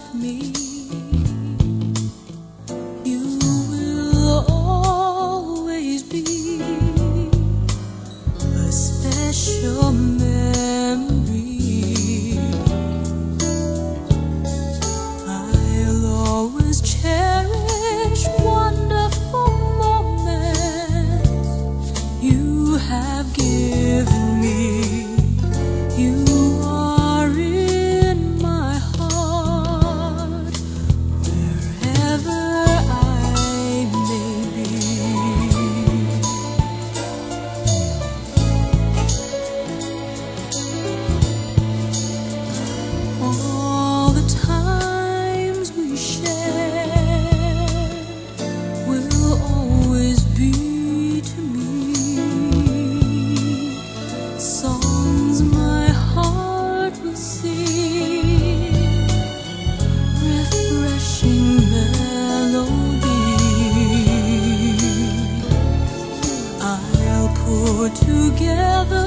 of me. You will always be a special memory. I'll always cherish wonderful moments you have given songs my heart will sing, refreshing melodies. I'll put together